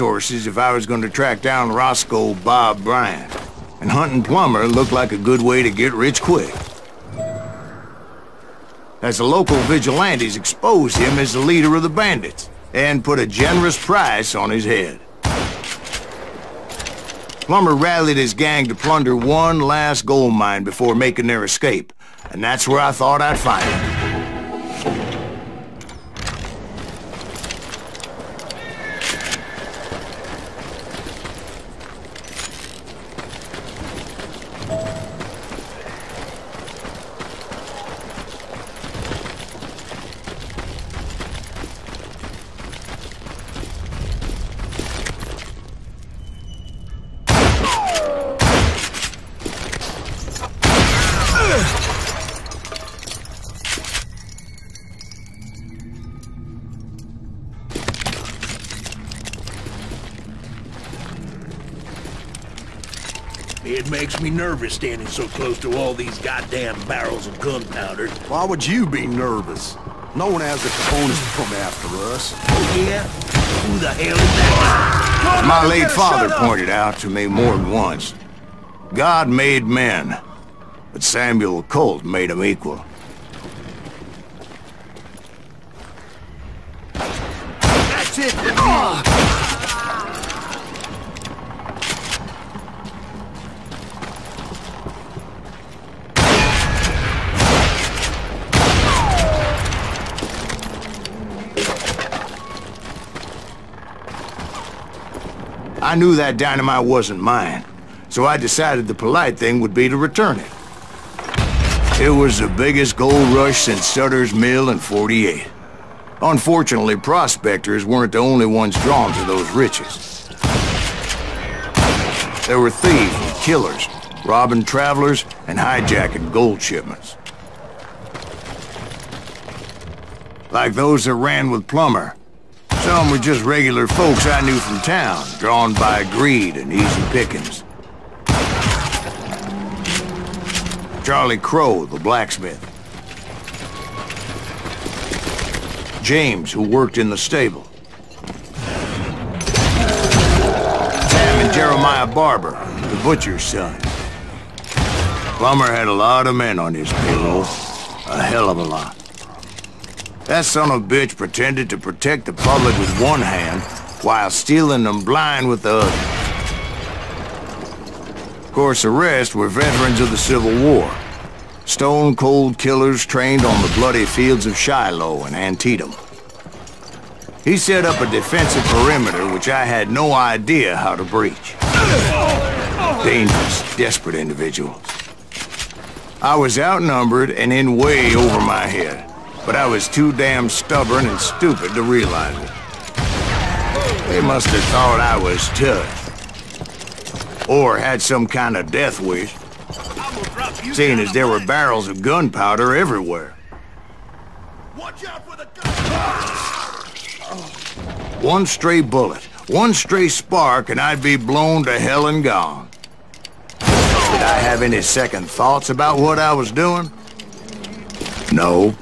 if I was going to track down Roscoe Bob Bryant. And hunting Plummer looked like a good way to get rich quick. As the local vigilantes exposed him as the leader of the bandits, and put a generous price on his head. Plummer rallied his gang to plunder one last gold mine before making their escape, and that's where I thought I'd find him. Makes me nervous standing so close to all these goddamn barrels of gunpowder. Why would you be nervous? No one has the cojones to come after us. Oh, yeah? Who the hell is that? My late father pointed out to me more than once. God made men, but Samuel Colt made them equal. I knew that dynamite wasn't mine, so I decided the polite thing would be to return it. It was the biggest gold rush since Sutter's Mill in 48. Unfortunately, prospectors weren't the only ones drawn to those riches. There were thieves and killers, robbing travelers and hijacking gold shipments. Like those that ran with Plummer, some were just regular folks I knew from town, drawn by greed and easy pickings. Charlie Crow, the blacksmith. James, who worked in the stable. Sam and Jeremiah Barber, the butcher's son. Plummer had a lot of men on his payroll. A hell of a lot. That son of a bitch pretended to protect the public with one hand, while stealing them blind with the other. Of course, the rest were veterans of the Civil War. Stone-cold killers trained on the bloody fields of Shiloh and Antietam. He set up a defensive perimeter which I had no idea how to breach. Dangerous, desperate individuals. I was outnumbered and in way over my head but I was too damn stubborn and stupid to realize it. They must have thought I was tough. Or had some kind of death wish, seeing as there were barrels of gunpowder everywhere. Watch out for the One stray bullet, one stray spark, and I'd be blown to hell and gone. Did I have any second thoughts about what I was doing? No.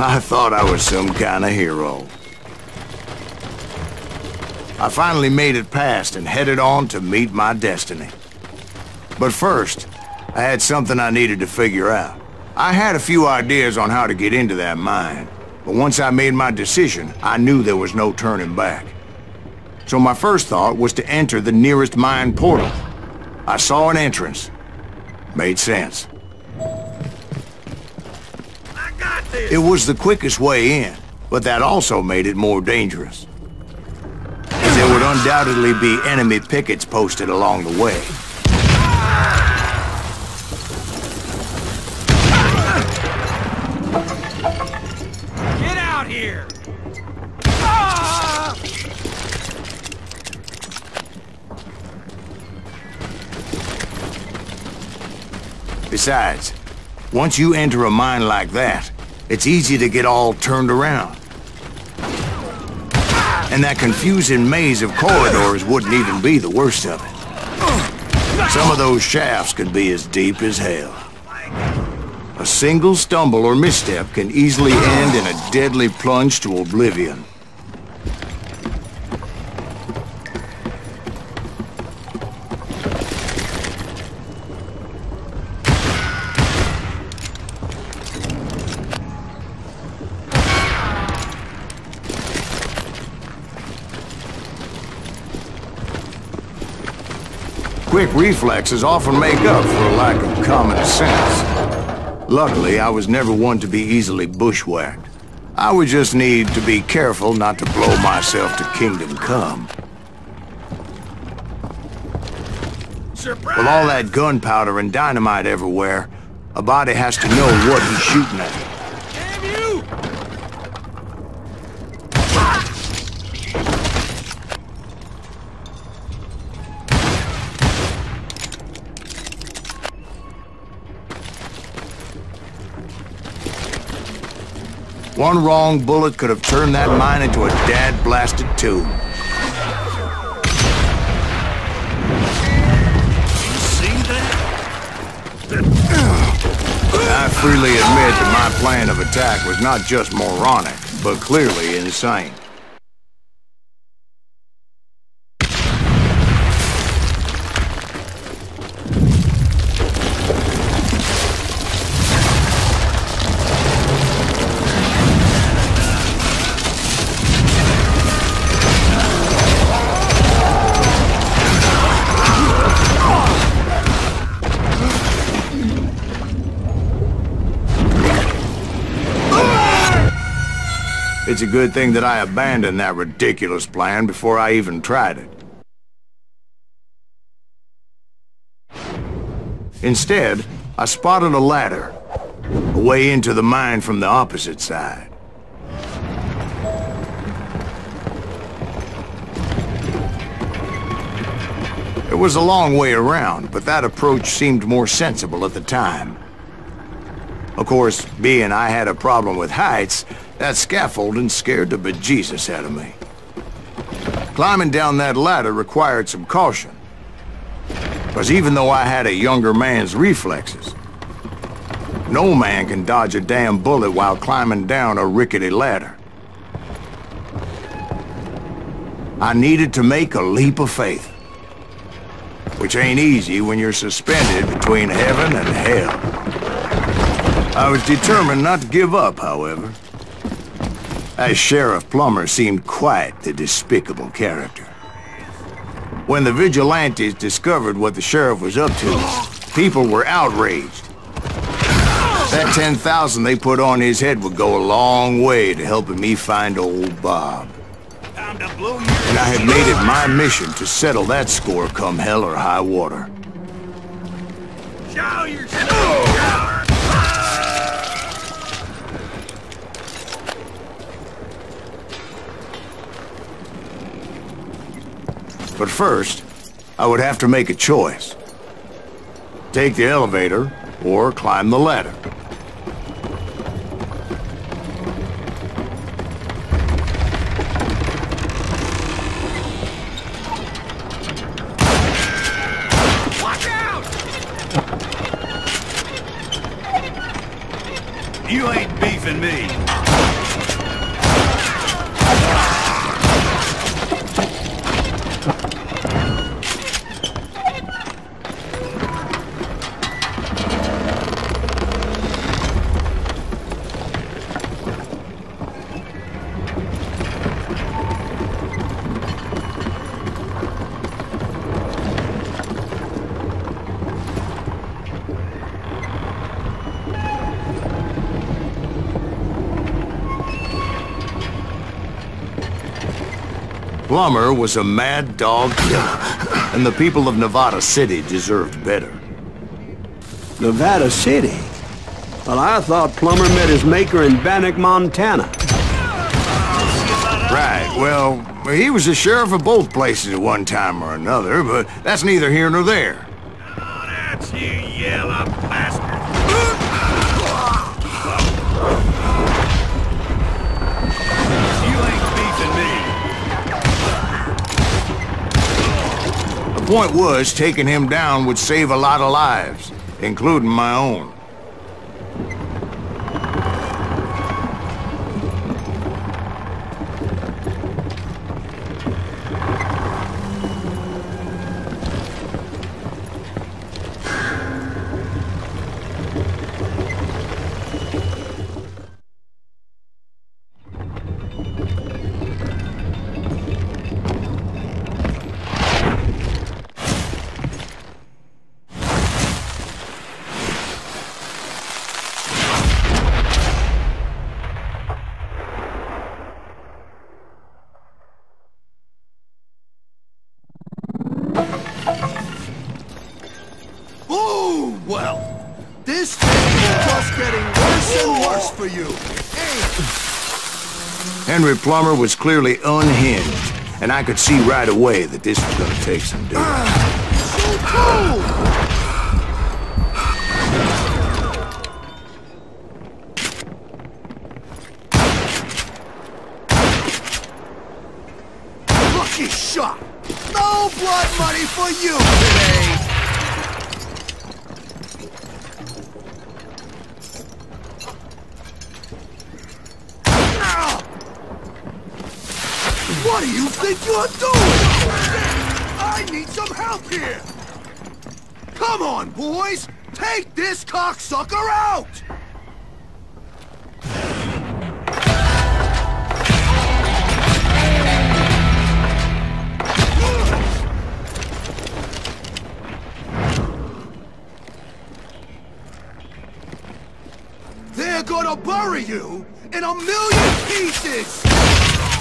I thought I was some kind of hero. I finally made it past and headed on to meet my destiny. But first, I had something I needed to figure out. I had a few ideas on how to get into that mine, but once I made my decision, I knew there was no turning back. So my first thought was to enter the nearest mine portal. I saw an entrance. Made sense. It was the quickest way in, but that also made it more dangerous. As there would undoubtedly be enemy pickets posted along the way. Get out here! Besides, once you enter a mine like that, it's easy to get all turned around. And that confusing maze of corridors wouldn't even be the worst of it. Some of those shafts could be as deep as hell. A single stumble or misstep can easily end in a deadly plunge to oblivion. Quick reflexes often make up for a lack of common sense. Luckily, I was never one to be easily bushwhacked. I would just need to be careful not to blow myself to kingdom come. Surprise! With all that gunpowder and dynamite everywhere, a body has to know what he's shooting at. One wrong bullet could have turned that mine into a dad-blasted tomb. I freely admit that my plan of attack was not just moronic, but clearly insane. It's a good thing that I abandoned that ridiculous plan before I even tried it. Instead, I spotted a ladder, a way into the mine from the opposite side. It was a long way around, but that approach seemed more sensible at the time. Of course, being I had a problem with heights, that scaffolding scared the bejesus out of me. Climbing down that ladder required some caution. Because even though I had a younger man's reflexes, no man can dodge a damn bullet while climbing down a rickety ladder. I needed to make a leap of faith. Which ain't easy when you're suspended between heaven and hell. I was determined not to give up, however. As Sheriff Plummer seemed quite the despicable character. When the vigilantes discovered what the sheriff was up to, people were outraged. That 10,000 they put on his head would go a long way to helping me find old Bob. And I had made it my mission to settle that score come hell or high water. Show yourself! But first, I would have to make a choice. Take the elevator or climb the ladder. Plummer was a mad dog killer, and the people of Nevada City deserved better. Nevada City? Well, I thought Plummer met his maker in Bannack, Montana. Right, well, he was the sheriff of both places at one time or another, but that's neither here nor there. Point was, taking him down would save a lot of lives, including my own. You. Henry Plummer was clearly unhinged, and I could see right away that this was gonna take some doing. Lucky shot! No blood money for you today! Ow! What do you you're doing? I need some help here! Come on, boys! Take this cocksucker out! They're gonna bury you in a million pieces!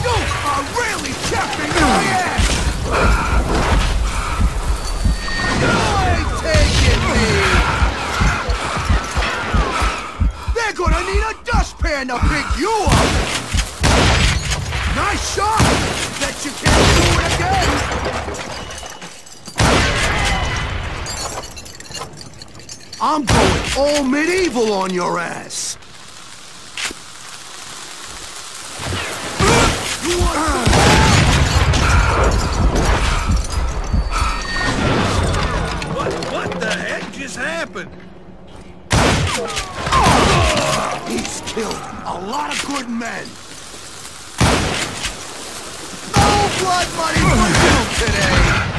You are really ass! Taking! They're gonna need a dustpan to pick you up! Nice shot! Bet you can't do it again! I'm going all medieval on your ass! You want some What, what the heck just happened? He's killed a lot of good men. No blood money for you today!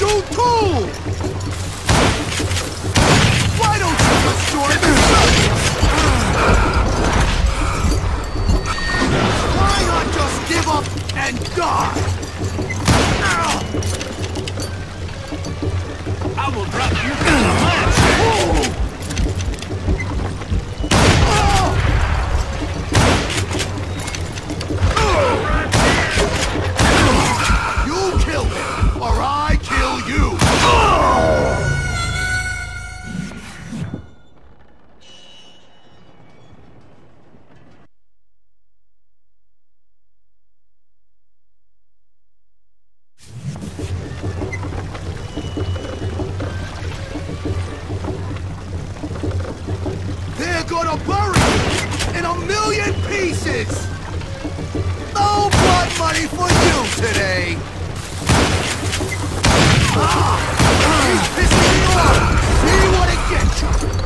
Shoot too! Why don't you just join the? Why not just give up and die? See what it gets you!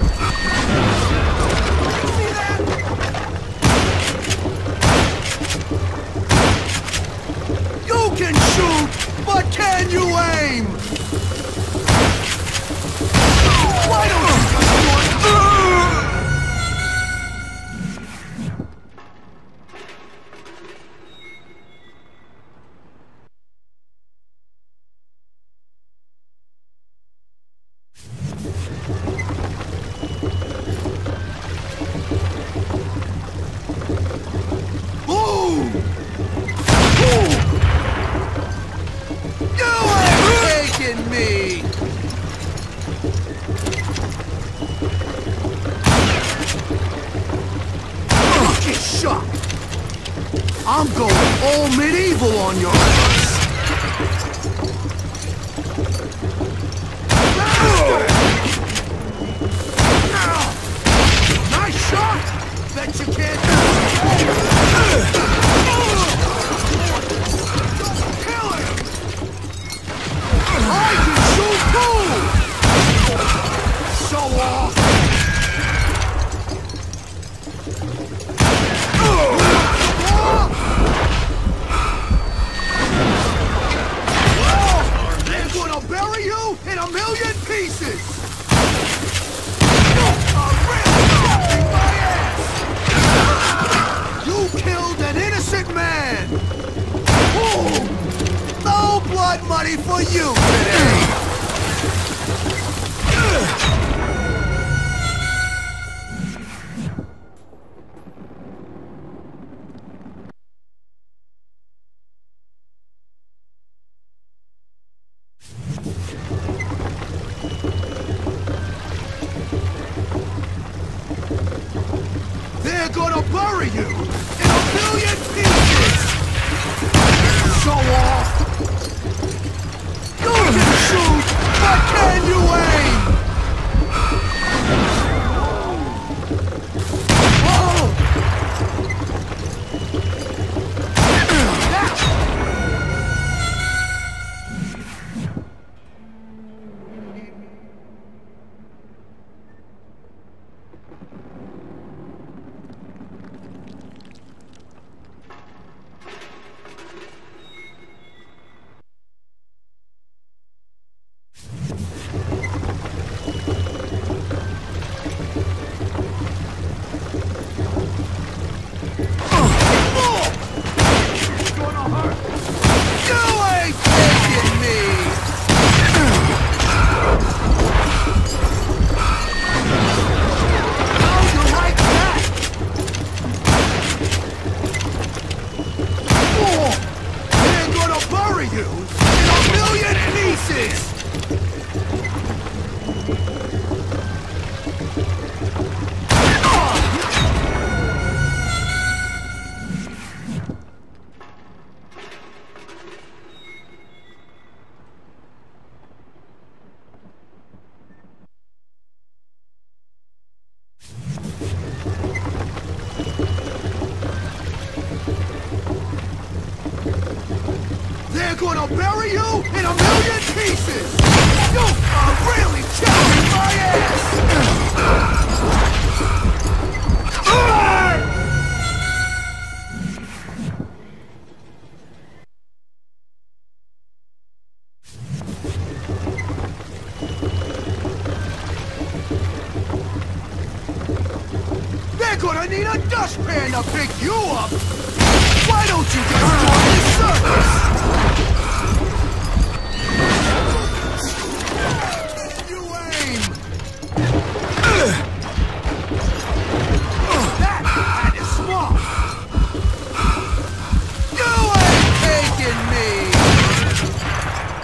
gonna need a dustpan to pick you up! Why don't you just join the service? You aim! You ain't taking me!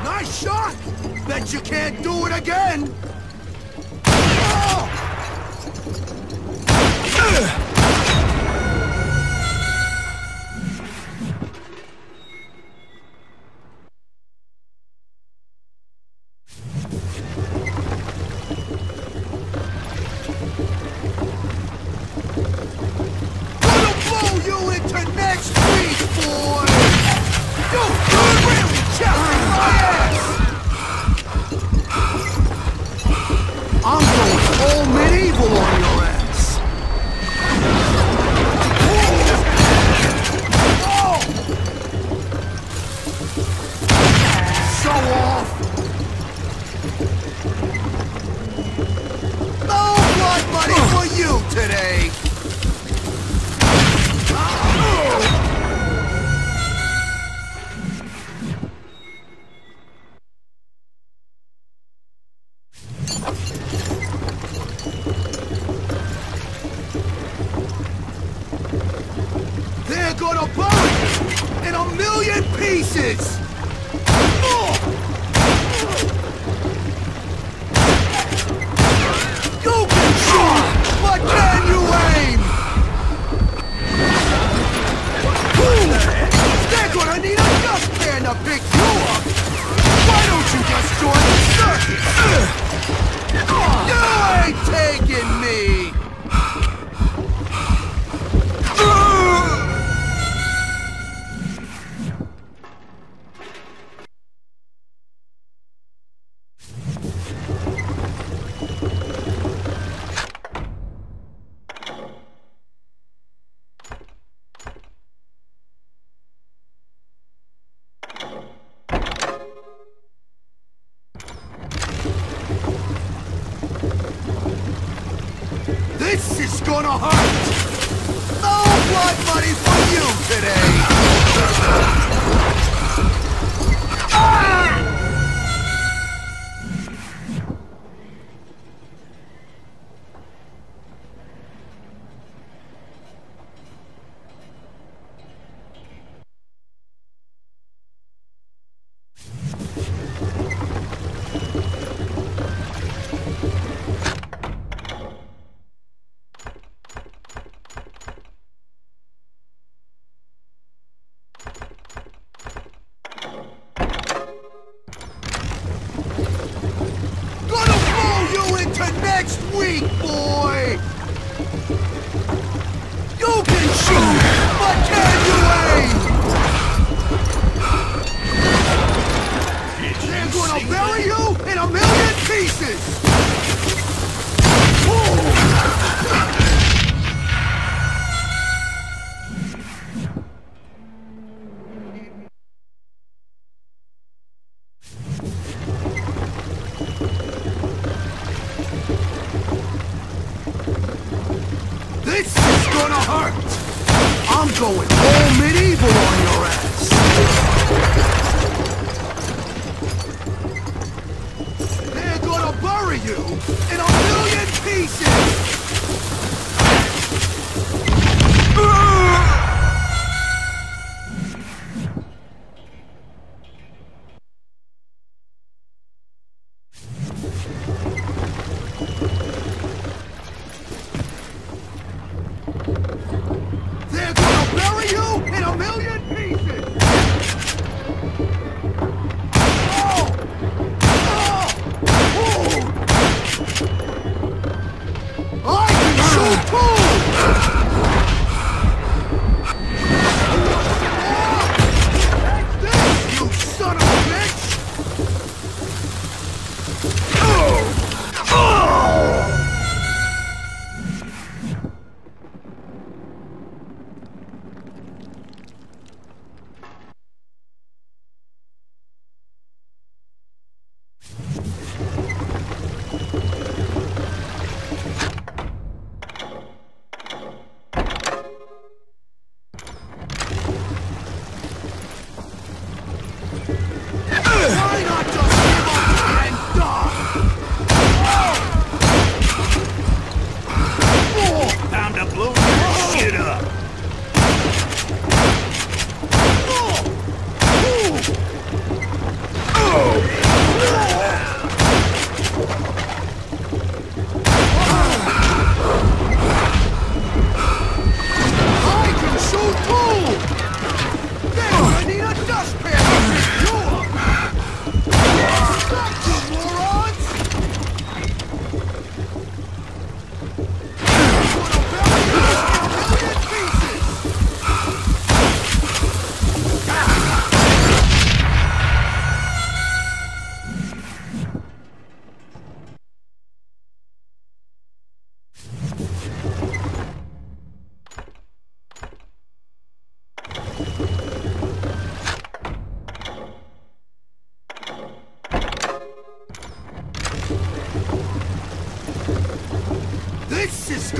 Nice shot! Bet you can't do it again!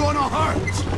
Gonna hurt!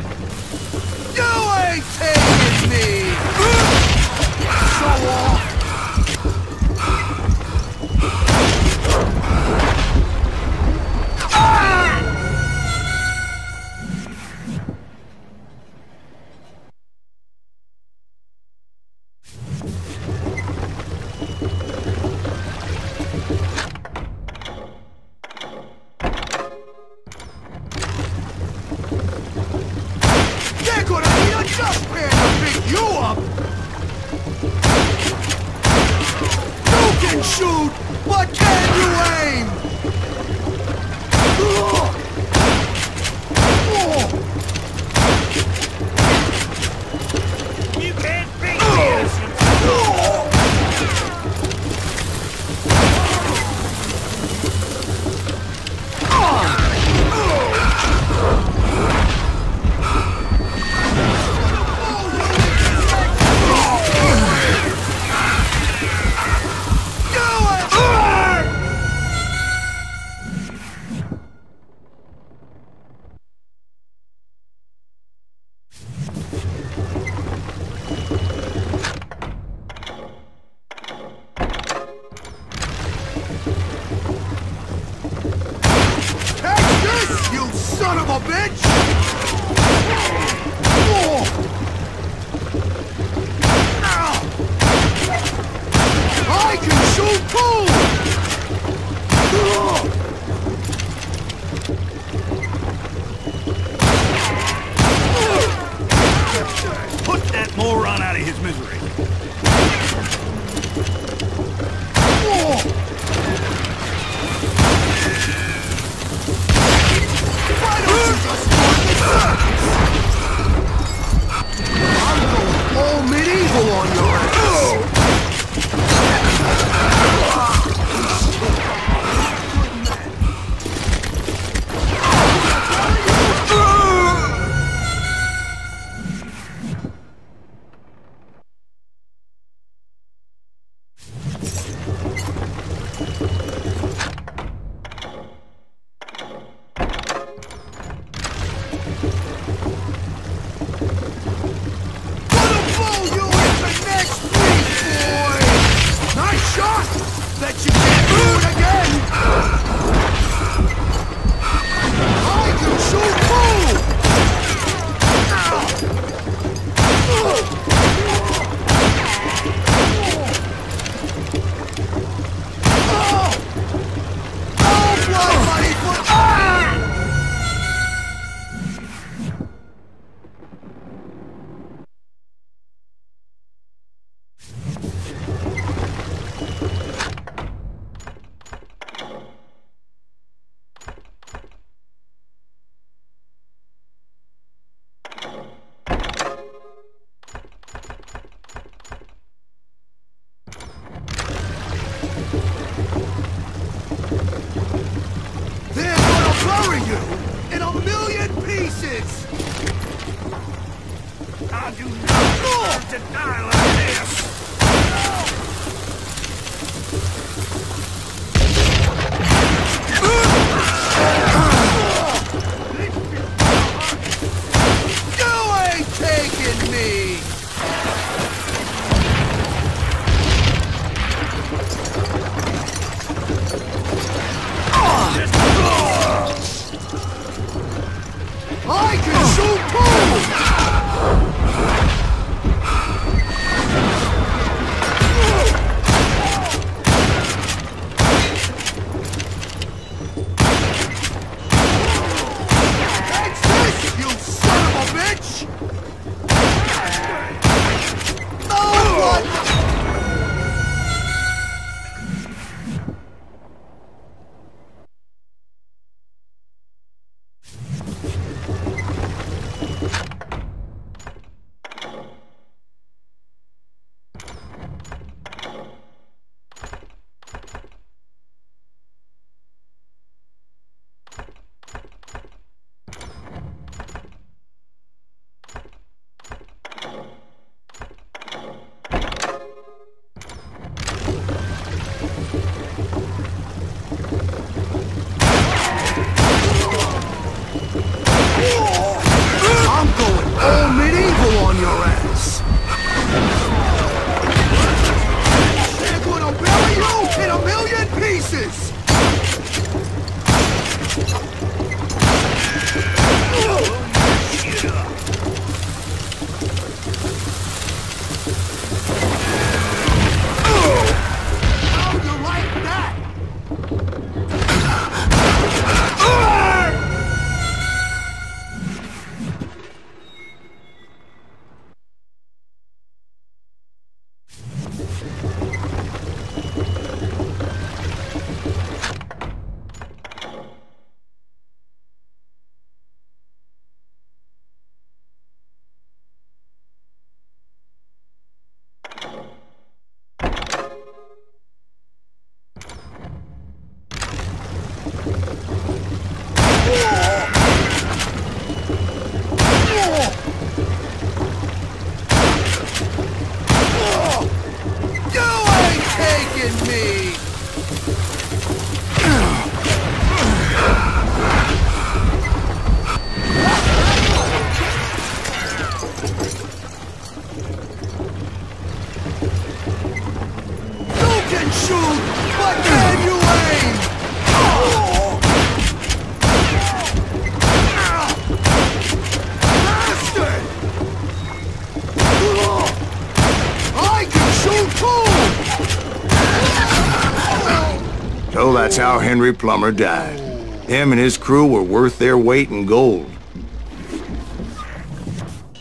Henry Plummer died. Him and his crew were worth their weight in gold.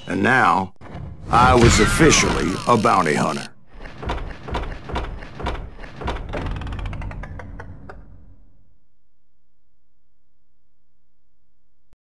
And now, I was officially a bounty hunter.